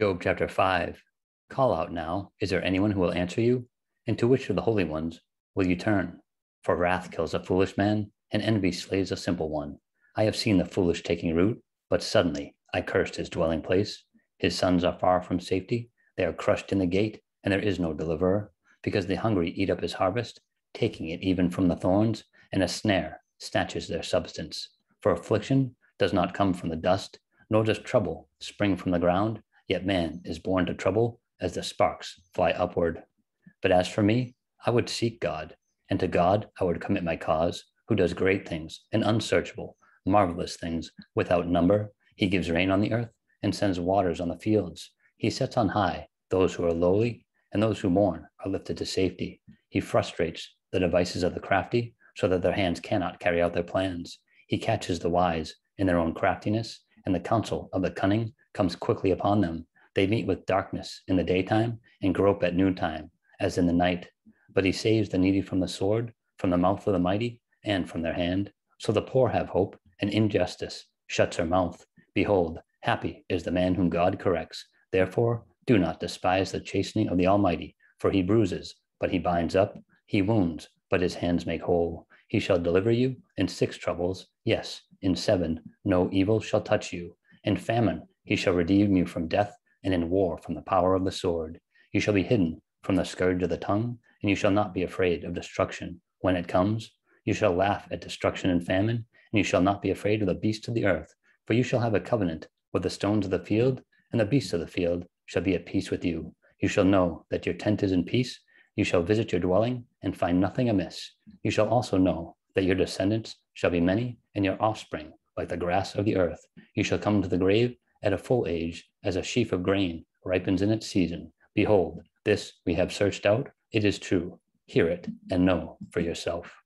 Job chapter 5 Call out now, is there anyone who will answer you? And to which of the holy ones will you turn? For wrath kills a foolish man, and envy slays a simple one. I have seen the foolish taking root, but suddenly I cursed his dwelling place. His sons are far from safety, they are crushed in the gate, and there is no deliverer, because the hungry eat up his harvest, taking it even from the thorns, and a snare snatches their substance. For affliction does not come from the dust, nor does trouble spring from the ground, yet man is born to trouble as the sparks fly upward. But as for me, I would seek God, and to God I would commit my cause, who does great things and unsearchable, marvelous things without number. He gives rain on the earth and sends waters on the fields. He sets on high those who are lowly, and those who mourn are lifted to safety. He frustrates the devices of the crafty so that their hands cannot carry out their plans. He catches the wise in their own craftiness, and the counsel of the cunning comes quickly upon them. They meet with darkness in the daytime and grope at noontime, as in the night. But he saves the needy from the sword, from the mouth of the mighty, and from their hand. So the poor have hope, and injustice shuts her mouth. Behold, happy is the man whom God corrects. Therefore, do not despise the chastening of the Almighty, for he bruises, but he binds up, he wounds, but his hands make whole. He shall deliver you in six troubles, yes, in seven, no evil shall touch you. In famine, he shall redeem you from death, and in war from the power of the sword. You shall be hidden from the scourge of the tongue, and you shall not be afraid of destruction when it comes. You shall laugh at destruction and famine, and you shall not be afraid of the beasts of the earth, for you shall have a covenant with the stones of the field, and the beasts of the field shall be at peace with you. You shall know that your tent is in peace. You shall visit your dwelling and find nothing amiss. You shall also know that your descendants shall be many, and your offspring like the grass of the earth. You shall come to the grave at a full age, as a sheaf of grain ripens in its season. Behold, this we have searched out. It is true. Hear it and know for yourself.